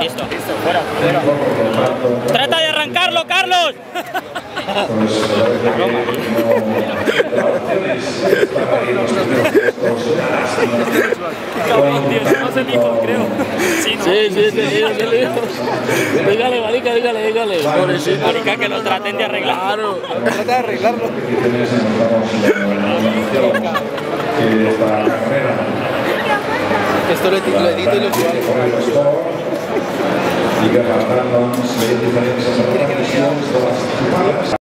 Listo. Listo, fuera, fuera. Trata de arrancarlo, Carlos. Cabrón, tío, no se dijo, creo. Sí, no. sí, sí, te digo, te digo. Dígale, marica, dígale, dígale. Marica, que lo traten de arreglar. Claro, trata de arreglarlo. Esto lo edito y lo. Die Garrahan und Smedivans und Garrahan